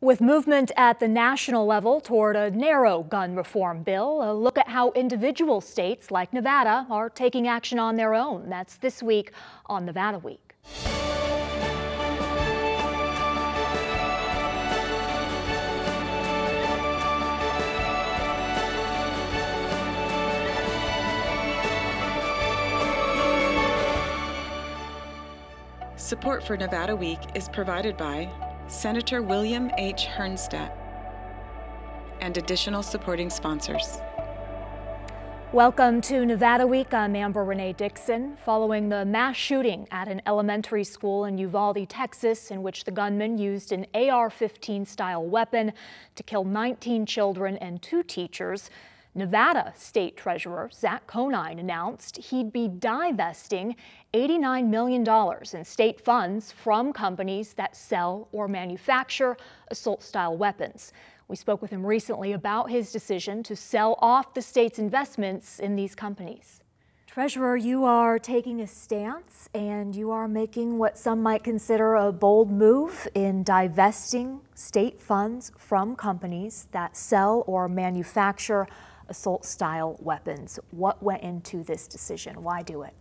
With movement at the national level toward a narrow gun reform bill, a look at how individual states like Nevada are taking action on their own. That's this week on Nevada Week. Support for Nevada Week is provided by Senator William H. Hernstadt and additional supporting sponsors. Welcome to Nevada Week. I'm Amber Renee Dixon. Following the mass shooting at an elementary school in Uvalde, Texas, in which the gunman used an AR 15 style weapon to kill 19 children and two teachers, Nevada State Treasurer Zach Conine announced he'd be divesting $89 million in state funds from companies that sell or manufacture assault style weapons. We spoke with him recently about his decision to sell off the state's investments in these companies. Treasurer, you are taking a stance and you are making what some might consider a bold move in divesting state funds from companies that sell or manufacture assault style weapons. What went into this decision? Why do it?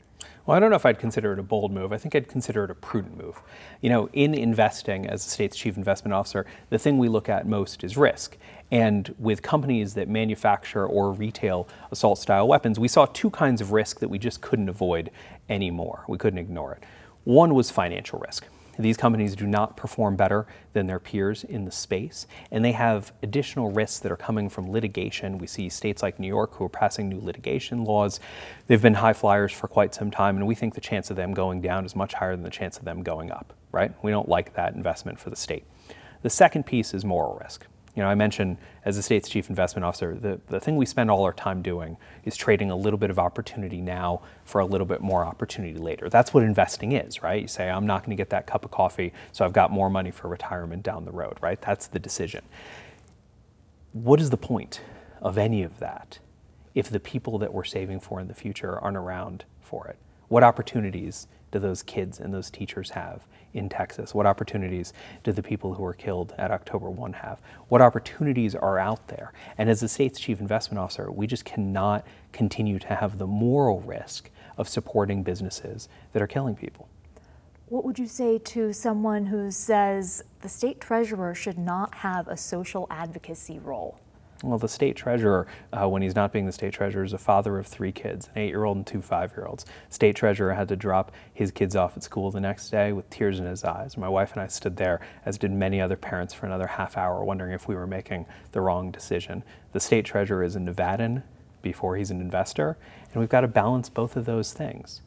Well, I don't know if I'd consider it a bold move. I think I'd consider it a prudent move. You know, in investing as the state's chief investment officer, the thing we look at most is risk. And with companies that manufacture or retail assault style weapons, we saw two kinds of risk that we just couldn't avoid anymore. We couldn't ignore it. One was financial risk. These companies do not perform better than their peers in the space, and they have additional risks that are coming from litigation. We see states like New York who are passing new litigation laws. They've been high flyers for quite some time, and we think the chance of them going down is much higher than the chance of them going up, right? We don't like that investment for the state. The second piece is moral risk. You know, I mentioned as the state's chief investment officer, the, the thing we spend all our time doing is trading a little bit of opportunity now for a little bit more opportunity later. That's what investing is, right? You say, I'm not going to get that cup of coffee, so I've got more money for retirement down the road, right? That's the decision. What is the point of any of that if the people that we're saving for in the future aren't around for it? What opportunities do those kids and those teachers have in Texas? What opportunities do the people who were killed at October 1 have? What opportunities are out there? And as the state's chief investment officer, we just cannot continue to have the moral risk of supporting businesses that are killing people. What would you say to someone who says the state treasurer should not have a social advocacy role? Well, the state treasurer, uh, when he's not being the state treasurer, is a father of three kids, an eight-year-old and two five-year-olds. State treasurer had to drop his kids off at school the next day with tears in his eyes. My wife and I stood there, as did many other parents, for another half hour, wondering if we were making the wrong decision. The state treasurer is a Nevadan before he's an investor, and we've got to balance both of those things.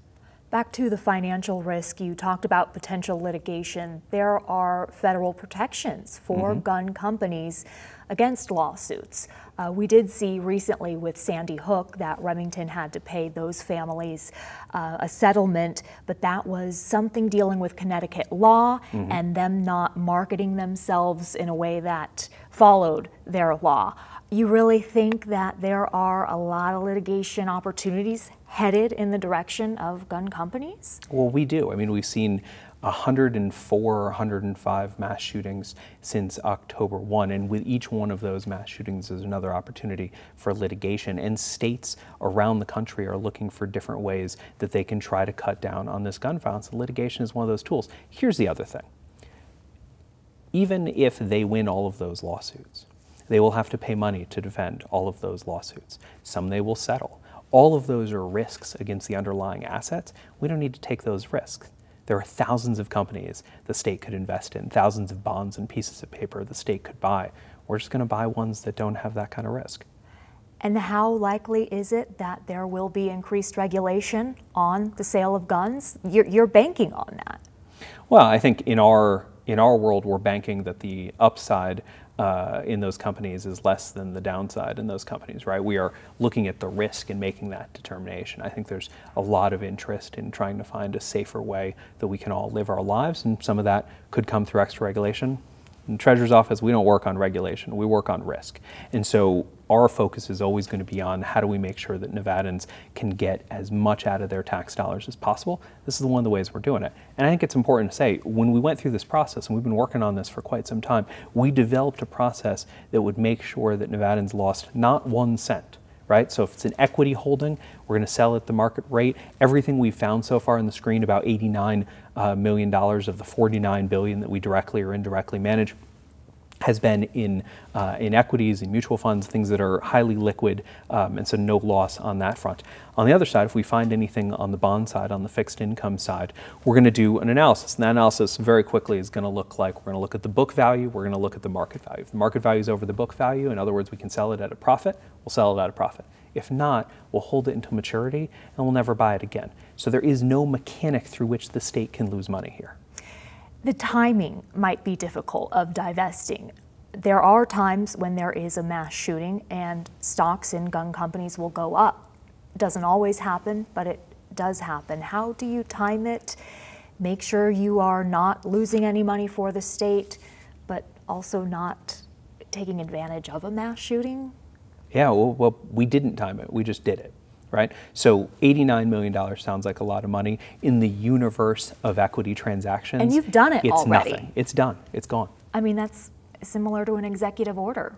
Back to the financial risk, you talked about potential litigation. There are federal protections for mm-hmm. gun companies against lawsuits. Uh, we did see recently with Sandy Hook that Remington had to pay those families uh, a settlement, but that was something dealing with Connecticut law mm-hmm. and them not marketing themselves in a way that followed their law. You really think that there are a lot of litigation opportunities headed in the direction of gun companies? Well, we do. I mean, we've seen 104, 105 mass shootings since October 1. And with each one of those mass shootings is another opportunity for litigation. And states around the country are looking for different ways that they can try to cut down on this gun violence. And litigation is one of those tools. Here's the other thing even if they win all of those lawsuits, they will have to pay money to defend all of those lawsuits. Some they will settle. All of those are risks against the underlying assets. We don't need to take those risks. There are thousands of companies the state could invest in, thousands of bonds and pieces of paper the state could buy. We're just going to buy ones that don't have that kind of risk. And how likely is it that there will be increased regulation on the sale of guns? You're, you're banking on that. Well, I think in our in our world, we're banking that the upside uh, in those companies is less than the downside in those companies, right? We are looking at the risk and making that determination. I think there's a lot of interest in trying to find a safer way that we can all live our lives, and some of that could come through extra regulation. In Treasurer's office, we don't work on regulation, we work on risk. And so our focus is always going to be on how do we make sure that Nevadans can get as much out of their tax dollars as possible. This is one of the ways we're doing it. And I think it's important to say when we went through this process, and we've been working on this for quite some time, we developed a process that would make sure that Nevadans lost not one cent right? So if it's an equity holding, we're going to sell at the market rate. Everything we've found so far in the screen, about 89 uh, million dollars of the 49 billion that we directly or indirectly manage, has been in, uh, in equities and mutual funds, things that are highly liquid, um, and so no loss on that front. On the other side, if we find anything on the bond side, on the fixed income side, we're going to do an analysis. And that analysis very quickly is going to look like we're going to look at the book value, we're going to look at the market value. If the market value is over the book value, in other words, we can sell it at a profit, we'll sell it at a profit. If not, we'll hold it until maturity and we'll never buy it again. So there is no mechanic through which the state can lose money here. The timing might be difficult of divesting. There are times when there is a mass shooting and stocks in gun companies will go up. It doesn't always happen, but it does happen. How do you time it? Make sure you are not losing any money for the state, but also not taking advantage of a mass shooting? Yeah, well, well we didn't time it, we just did it right? So $89 million sounds like a lot of money. In the universe of equity transactions, and you've done it it's already. nothing. It's done. It's gone. I mean, that's similar to an executive order.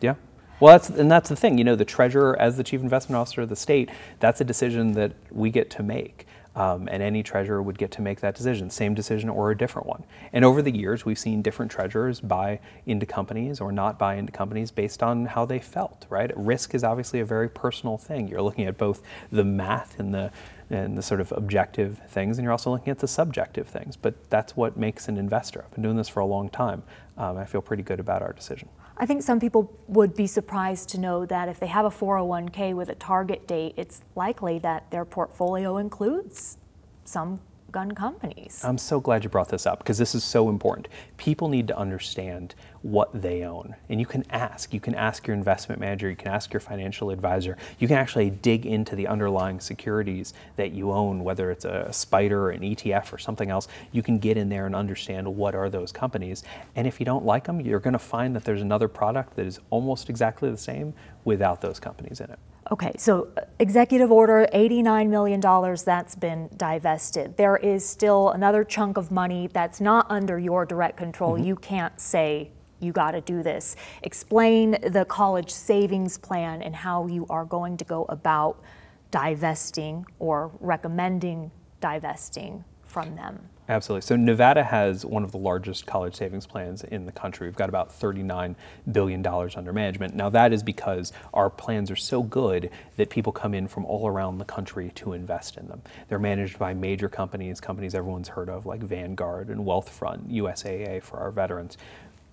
Yeah. Well, that's, and that's the thing. You know, the treasurer, as the chief investment officer of the state, that's a decision that we get to make. Um, and any treasurer would get to make that decision, same decision or a different one. And over the years, we've seen different treasurers buy into companies or not buy into companies based on how they felt, right? Risk is obviously a very personal thing. You're looking at both the math and the and the sort of objective things, and you're also looking at the subjective things. But that's what makes an investor. I've been doing this for a long time. Um, I feel pretty good about our decision. I think some people would be surprised to know that if they have a 401k with a target date, it's likely that their portfolio includes some gun companies. I'm so glad you brought this up because this is so important. People need to understand what they own. And you can ask. You can ask your investment manager, you can ask your financial advisor. You can actually dig into the underlying securities that you own, whether it's a SPDR or an ETF or something else. You can get in there and understand what are those companies. And if you don't like them, you're going to find that there's another product that is almost exactly the same without those companies in it. Okay, so uh, executive order, $89 million that's been divested. There is still another chunk of money that's not under your direct control. Mm-hmm. You can't say you got to do this. Explain the college savings plan and how you are going to go about divesting or recommending divesting from them. Absolutely. So Nevada has one of the largest college savings plans in the country. We've got about $39 billion under management. Now that is because our plans are so good that people come in from all around the country to invest in them. They're managed by major companies, companies everyone's heard of like Vanguard and Wealthfront, USAA for our veterans.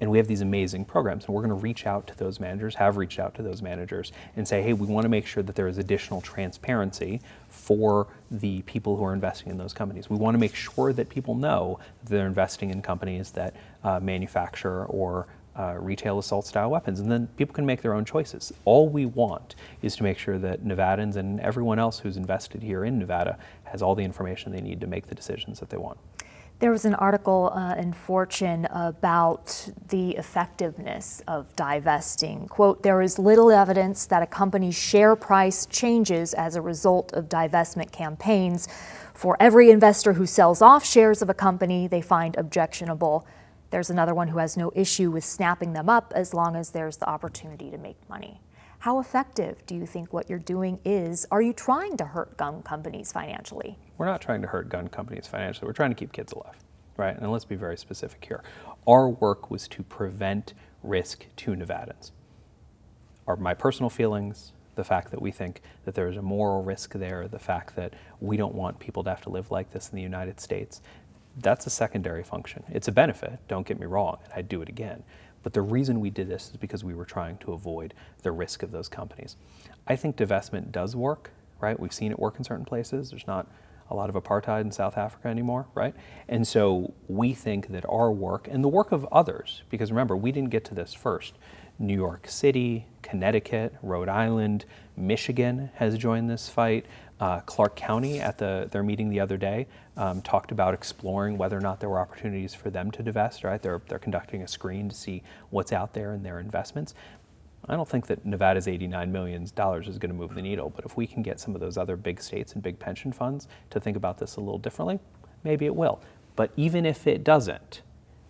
And we have these amazing programs. And we're going to reach out to those managers, have reached out to those managers, and say, hey, we want to make sure that there is additional transparency for the people who are investing in those companies. We want to make sure that people know that they're investing in companies that uh, manufacture or uh, retail assault style weapons, and then people can make their own choices. All we want is to make sure that Nevadans and everyone else who's invested here in Nevada has all the information they need to make the decisions that they want. There was an article uh, in Fortune about the effectiveness of divesting. Quote, there is little evidence that a company's share price changes as a result of divestment campaigns. For every investor who sells off shares of a company they find objectionable, there's another one who has no issue with snapping them up as long as there's the opportunity to make money. How effective do you think what you're doing is? Are you trying to hurt gun companies financially? We're not trying to hurt gun companies financially. We're trying to keep kids alive, right? And let's be very specific here. Our work was to prevent risk to Nevadans. Our, my personal feelings, the fact that we think that there is a moral risk there, the fact that we don't want people to have to live like this in the United States, that's a secondary function. It's a benefit, don't get me wrong, and I'd do it again. But the reason we did this is because we were trying to avoid the risk of those companies. I think divestment does work, right? We've seen it work in certain places. There's not a lot of apartheid in South Africa anymore, right? And so we think that our work and the work of others, because remember, we didn't get to this first. New York City, Connecticut, Rhode Island, Michigan has joined this fight. Uh, Clark County, at the, their meeting the other day, um, talked about exploring whether or not there were opportunities for them to divest. Right, they're they're conducting a screen to see what's out there in their investments. I don't think that Nevada's $89 million is going to move the needle, but if we can get some of those other big states and big pension funds to think about this a little differently, maybe it will. But even if it doesn't,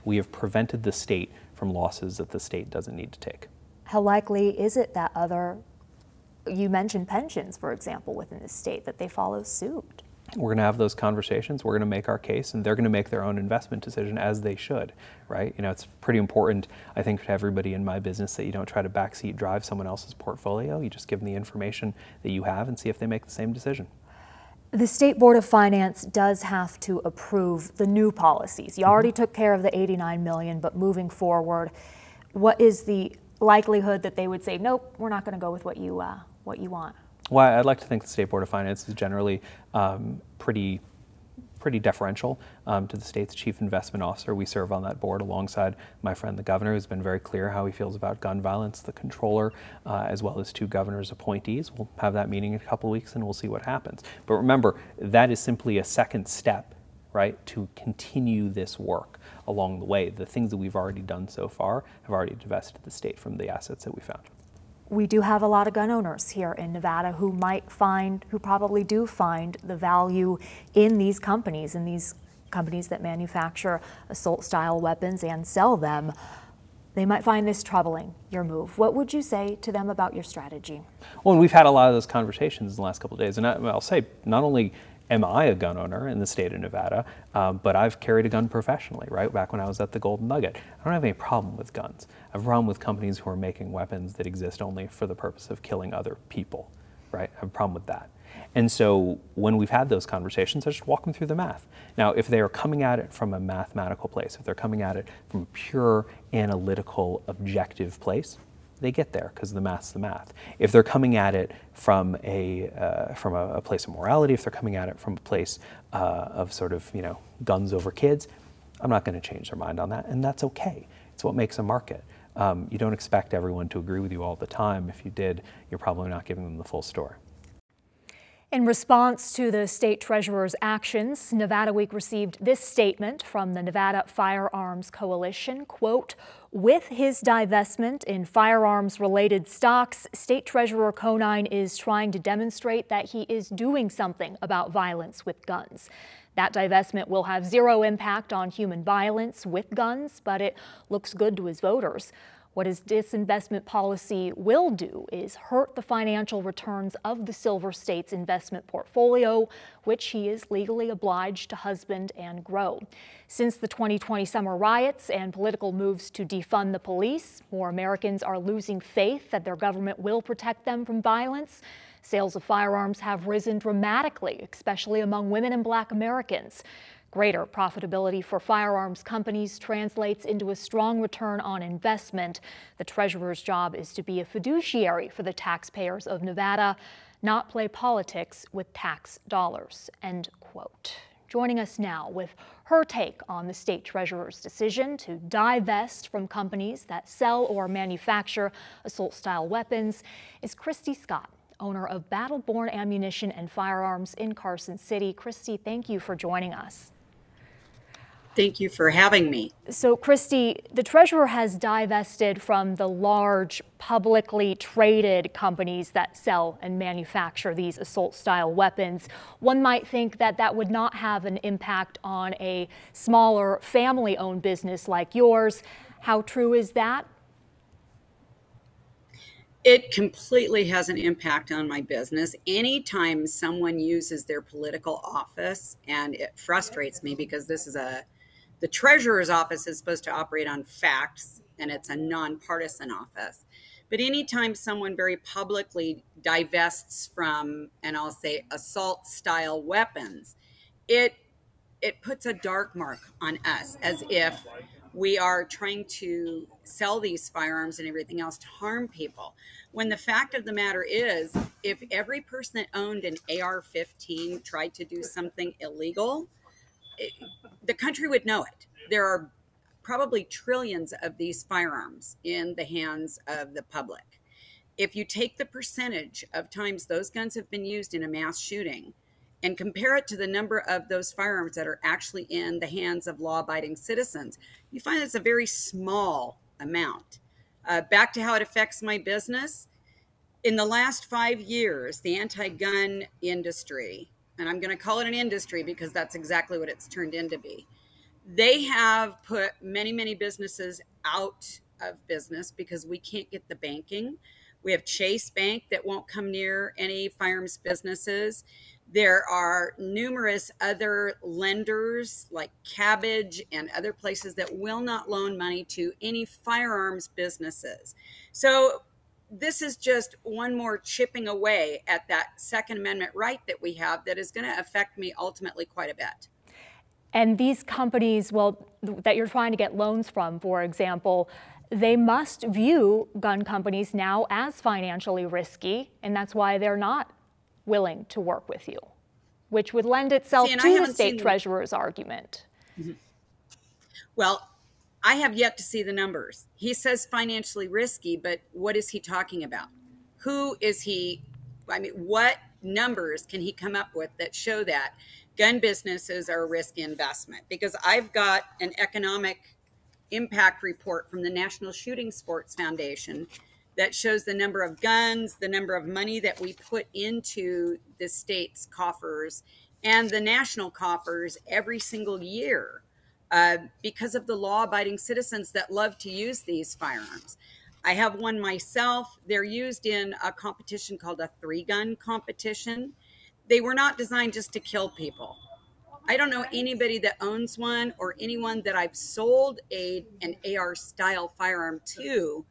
we have prevented the state from losses that the state doesn't need to take. How likely is it that other you mentioned pensions, for example, within the state, that they follow suit. We're going to have those conversations. We're going to make our case, and they're going to make their own investment decision as they should, right? You know, it's pretty important, I think, to everybody in my business that you don't try to backseat drive someone else's portfolio. You just give them the information that you have and see if they make the same decision. The State Board of Finance does have to approve the new policies. You already mm-hmm. took care of the 89 million, but moving forward, what is the likelihood that they would say, nope, we're not going to go with what you uh, what you want? Well, I'd like to think the State Board of Finance is generally um, pretty pretty deferential um, to the state's chief investment officer. We serve on that board alongside my friend the governor, who's been very clear how he feels about gun violence, the controller, uh, as well as two governor's appointees. We'll have that meeting in a couple weeks and we'll see what happens. But remember, that is simply a second step, right, to continue this work along the way. The things that we've already done so far have already divested the state from the assets that we found we do have a lot of gun owners here in Nevada who might find, who probably do find the value in these companies, in these companies that manufacture assault style weapons and sell them. They might find this troubling, your move. What would you say to them about your strategy? Well, we've had a lot of those conversations in the last couple of days. And I, will say, not only am I a gun owner in the state of Nevada, um, but I've carried a gun professionally, right? Back when I was at the Golden Nugget. I don't have any problem with guns. I have a problem with companies who are making weapons that exist only for the purpose of killing other people, right? I have a problem with that. And so when we've had those conversations, I just walk them through the math. Now, if they are coming at it from a mathematical place, if they're coming at it from a pure analytical, objective place, they get there because the math's the math. If they're coming at it from a uh, from a, a, place of morality, if they're coming at it from a place uh, of sort of you know guns over kids, I'm not going to change their mind on that, and that's okay. It's what makes a market. Um, you don't expect everyone to agree with you all the time. If you did, you're probably not giving them the full story. In response to the state treasurer's actions, Nevada Week received this statement from the Nevada Firearms Coalition, quote, with his divestment in firearms related stocks, State Treasurer Conine is trying to demonstrate that he is doing something about violence with guns. That divestment will have zero impact on human violence with guns, but it looks good to his voters. What his disinvestment policy will do is hurt the financial returns of the Silver State's investment portfolio, which he is legally obliged to husband and grow. Since the 2020 summer riots and political moves to defund the police, more Americans are losing faith that their government will protect them from violence. Sales of firearms have risen dramatically, especially among women and black Americans. Greater profitability for firearms companies translates into a strong return on investment. The treasurer's job is to be a fiduciary for the taxpayers of Nevada, not play politics with tax dollars. End quote. Joining us now with her take on the state treasurer's decision to divest from companies that sell or manufacture assault style weapons is Kristy Scott owner of Battle Born Ammunition and Firearms in Carson City. Kristy, thank you for joining us. Thank you for having me. So, Kristy, the treasurer has divested from the large publicly traded companies that sell and manufacture these assault style weapons. One might think that that would not have an impact on a smaller family owned business like yours. How true is that? It completely has an impact on my business. Anytime someone uses their political office, and it frustrates me because this is a the treasurer's office is supposed to operate on facts and it's a nonpartisan office. But anytime someone very publicly divests from, and I'll say assault style weapons, it it puts a dark mark on us as if we are trying to sell these firearms and everything else to harm people. When the fact of the matter is, if every person that owned an AR 15 tried to do something illegal, the country would know it. There are probably trillions of these firearms in the hands of the public. if you take the percentage of times those guns have been used in a mass shooting and compare it to the number of those firearms that are actually in the hands of law abiding citizens, you find it's a very small amount. Uh, back to how it affects my business. In the last five years, the anti gun industry, and I'm going to call it an industry because that's exactly what it's turned into be, they have put many, many businesses out of business because we can't get the banking. We have Chase Bank that won't come near any firearms businesses. There are numerous other lenders like Kabbage and other places that will not loan money to any firearms businesses. So, this is just one more chipping away at that Second Amendment right that we have that is going to affect me ultimately quite a bit. And these companies, well, that you're trying to get loans from, for example, they must view gun companies now as financially risky, and that's why they're not willing to work with you, which would lend itself See, to the state treasurer's argument. Mm-hmm. Well, I have yet to see the numbers. He says financially risky, but what is he talking about? Who is he? I mean, what numbers can he come up with that show that gun businesses are a risky investment? Because I've got an economic impact report from the National Shooting Sports Foundation that shows the number of guns, the number of money that we put into the state's coffers and the national coffers every single year uh, because of the law abiding citizens that love to use these firearms. I have one myself. They're used in a competition called a three gun competition. They were not designed just to kill people. I don't know anybody that owns one or anyone that I've sold a an AR style firearm to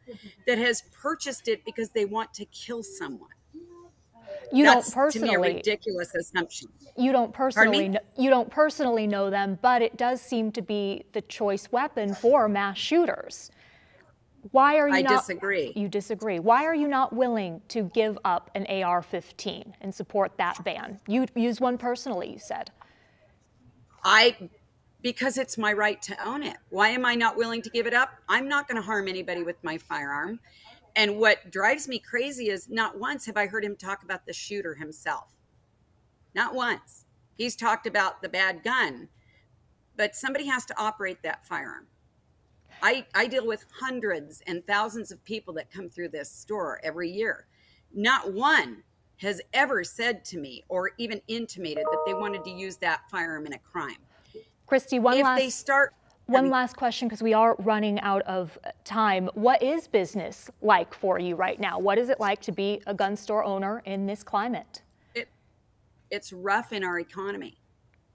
that has purchased it because they want to kill someone. You That's, don't personally to me, a ridiculous assumption. You don't personally know, you don't personally know them, but it does seem to be the choice weapon for mass shooters. Why are you I not? I disagree. You disagree. Why are you not willing to give up an AR-15 and support that ban? You use one personally. You said. I because it's my right to own it. Why am I not willing to give it up? I'm not going to harm anybody with my firearm. And what drives me crazy is not once have I heard him talk about the shooter himself. Not once. He's talked about the bad gun, but somebody has to operate that firearm. I, I deal with hundreds and thousands of people that come through this store every year. Not one has ever said to me or even intimated that they wanted to use that firearm in a crime. Kristy, one if last they start one last question because we are running out of uh, time. What is business like for you right now? What is it like to be a gun store owner in this climate? It, it's rough in our economy.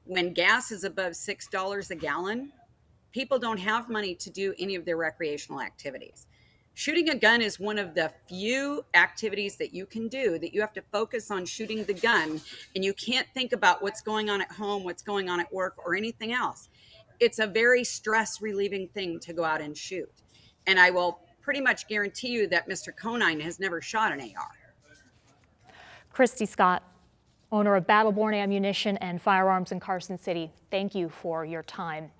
When gas is above $6 a gallon, people don't have money to do any of their recreational activities shooting a gun is one of the few activities that you can do that you have to focus on shooting the gun and you can't think about what's going on at home, what's going on at work, or anything else. It's a very stress relieving thing to go out and shoot. And I will pretty much guarantee you that Mr. Conine has never shot an AR. Kristy Scott, owner of Battleborn Ammunition and Firearms in Carson City, thank you for your time.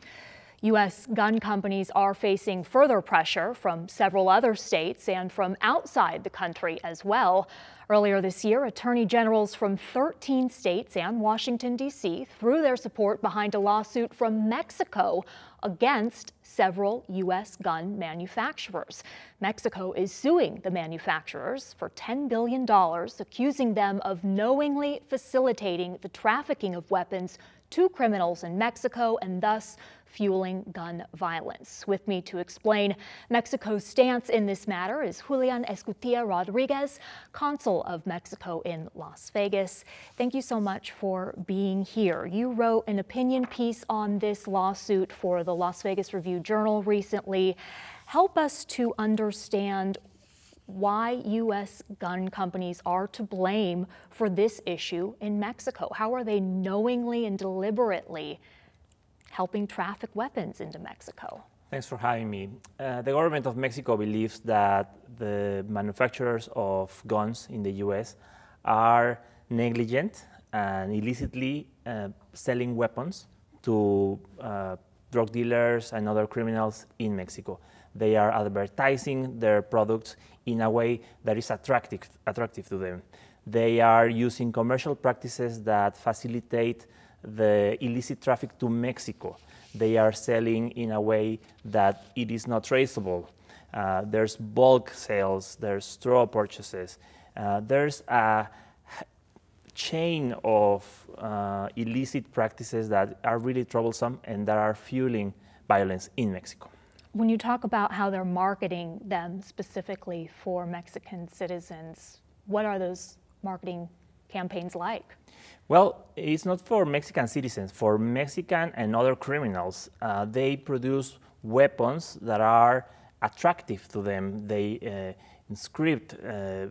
U.S. gun companies are facing further pressure from several other states and from outside the country as well. Earlier this year, attorney generals from 13 states and Washington, D.C. threw their support behind a lawsuit from Mexico against several U.S. gun manufacturers. Mexico is suing the manufacturers for $10 billion, accusing them of knowingly facilitating the trafficking of weapons to criminals in Mexico and thus fueling gun violence. With me to explain Mexico's stance in this matter is Julian Escutia Rodriguez, Consul of Mexico in Las Vegas. Thank you so much for being here. You wrote an opinion piece on this lawsuit for the Las Vegas Review Journal recently. Help us to understand why U.S. gun companies are to blame for this issue in Mexico. How are they knowingly and deliberately helping traffic weapons into Mexico? Thanks for having me. Uh, the government of Mexico believes that the manufacturers of guns in the U.S. are negligent and illicitly uh, selling weapons to uh, drug dealers and other criminals in Mexico. They are advertising their products in a way that is attractive, attractive to them. They are using commercial practices that facilitate the illicit traffic to Mexico. They are selling in a way that it is not traceable. Uh, there's bulk sales, there's straw purchases, uh, there's a chain of uh, illicit practices that are really troublesome and that are fueling violence in Mexico. When you talk about how they're marketing them specifically for Mexican citizens, what are those marketing campaigns like? Well, it's not for Mexican citizens, for Mexican and other criminals. Uh, they produce weapons that are attractive to them. They uh, inscript uh,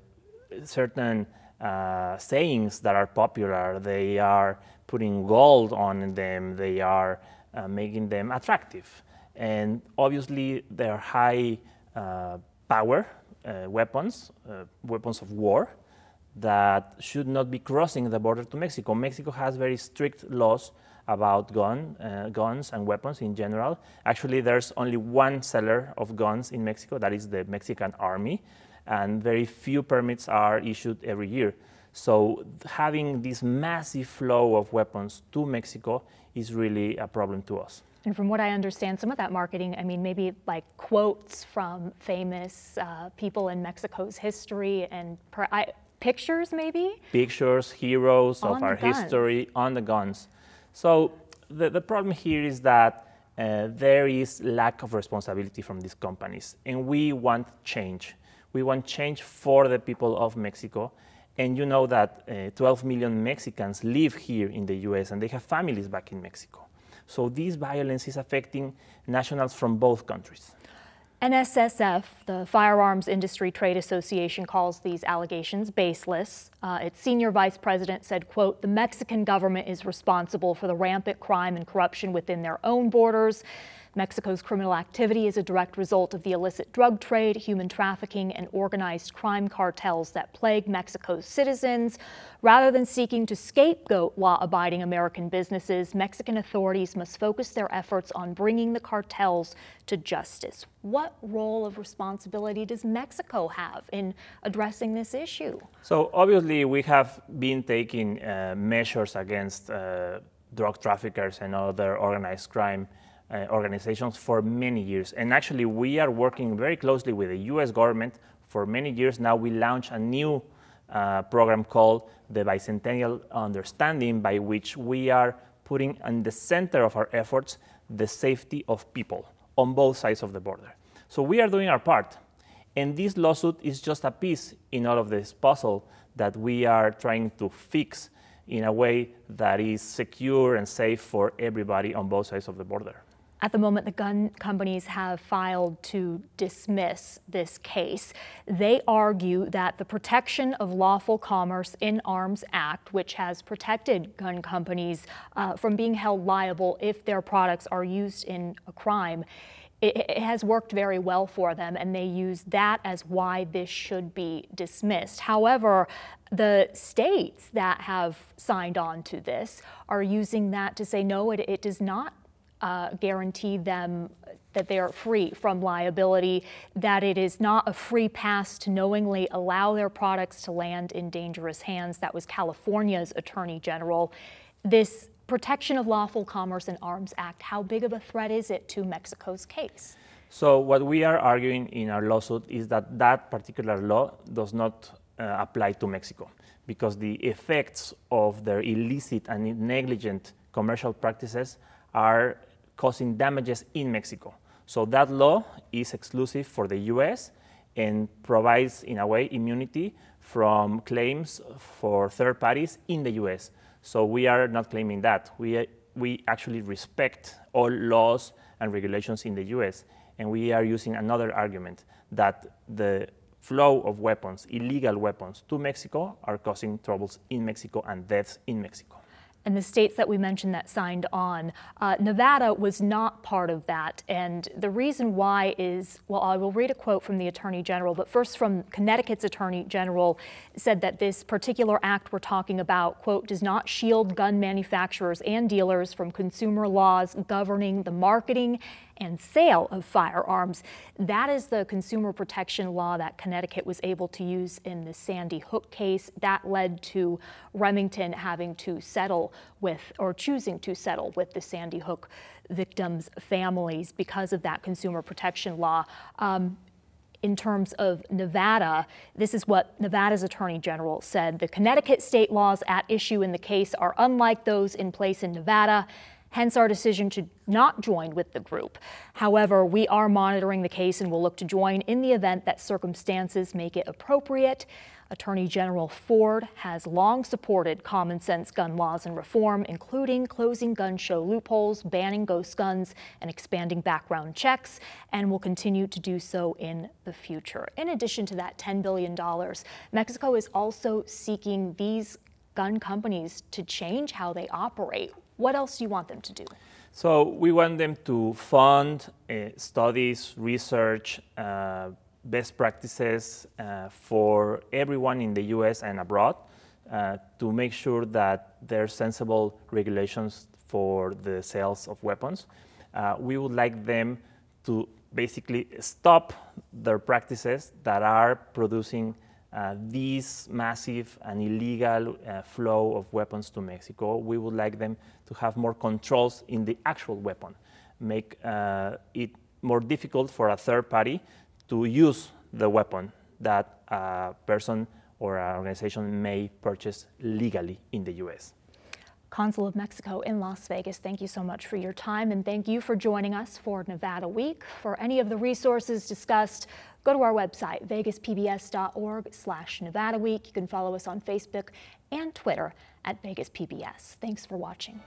certain uh, sayings that are popular. They are putting gold on them. They are uh, making them attractive. And obviously, they're high uh, power uh, weapons, uh, weapons of war, that should not be crossing the border to Mexico. Mexico has very strict laws about gun, uh, guns and weapons in general. Actually, there's only one seller of guns in Mexico, that is the Mexican Army, and very few permits are issued every year. So having this massive flow of weapons to Mexico is really a problem to us. And from what I understand, some of that marketing, I mean, maybe like quotes from famous uh, people in Mexico's history and per, I, pictures, maybe? Pictures, heroes on of our guns. history on the guns. So the, the problem here is that uh, there is lack of responsibility from these companies, and we want change. We want change for the people of Mexico. And you know that uh, 12 million Mexicans live here in the US and they have families back in Mexico. So this violence is affecting nationals from both countries. NSSF, the Firearms Industry Trade Association, calls these allegations baseless. Uh, its senior vice president said, quote, the Mexican government is responsible for the rampant crime and corruption within their own borders. Mexico's criminal activity is a direct result of the illicit drug trade, human trafficking, and organized crime cartels that plague Mexico's citizens. Rather than seeking to scapegoat law abiding American businesses, Mexican authorities must focus their efforts on bringing the cartels to justice. What role of responsibility does Mexico have in addressing this issue? So, obviously, we have been taking uh, measures against uh, drug traffickers and other organized crime uh, organizations for many years. And actually, we are working very closely with the US government for many years now. We launched a new uh, program called the Bicentennial Understanding, by which we are putting in the center of our efforts the safety of people on both sides of the border. So we are doing our part. And this lawsuit is just a piece in all of this puzzle that we are trying to fix in a way that is secure and safe for everybody on both sides of the border. At the moment, the gun companies have filed to dismiss this case. They argue that the Protection of Lawful Commerce in Arms Act, which has protected gun companies uh, from being held liable if their products are used in a crime, it, has worked very well for them, and they use that as why this should be dismissed. However, the states that have signed on to this are using that to say no, it, it does not uh, guarantee them that they are free from liability, that it is not a free pass to knowingly allow their products to land in dangerous hands. That was California's Attorney General. This Protection of Lawful Commerce and Arms Act, how big of a threat is it to Mexico's case? So, what we are arguing in our lawsuit is that that particular law does not uh, apply to Mexico because the effects of their illicit and negligent commercial practices are causing damages in Mexico. So that law is exclusive for the US and provides, in a way, immunity from claims for third parties in the US. So we are not claiming that. We, we actually respect all laws and regulations in the US. And we are using another argument that the flow of weapons, illegal weapons to Mexico, are causing troubles in Mexico and deaths in Mexico and the states that we mentioned that signed on, uh, Nevada was not part of that. And the reason why is, well, I will read a quote from the Attorney General, but first from Connecticut's Attorney General said that this particular act we're talking about, quote, does not shield gun manufacturers and dealers from consumer laws governing the marketing and sale of firearms. That is the consumer protection law that Connecticut was able to use in the Sandy Hook case. That led to Remington having to settle with, or choosing to settle with the Sandy Hook victims' families because of that consumer protection law. Um, in terms of Nevada, this is what Nevada's Attorney General said. The Connecticut state laws at issue in the case are unlike those in place in Nevada hence our decision to not join with the group. However, we are monitoring the case and will look to join in the event that circumstances make it appropriate. Attorney General Ford has long supported common sense gun laws and reform, including closing gun show loopholes, banning ghost guns, and expanding background checks, and will continue to do so in the future. In addition to that $10 billion, Mexico is also seeking these gun companies to change how they operate. What else do you want them to do? So we want them to fund uh, studies, research, uh, best practices uh, for everyone in the US and abroad uh, to make sure that there are sensible regulations for the sales of weapons. Uh, we would like them to basically stop their practices that are producing uh, this massive and illegal uh, flow of weapons to Mexico. We would like them to have more controls in the actual weapon, make uh, it more difficult for a third party to use the weapon that a person or an organization may purchase legally in the US. Consul of Mexico in Las Vegas, thank you so much for your time and thank you for joining us for Nevada Week. For any of the resources discussed, go to our website, vegaspbs.org slash Nevada Week. You can follow us on Facebook and Twitter at VegasPBS. Thanks for watching.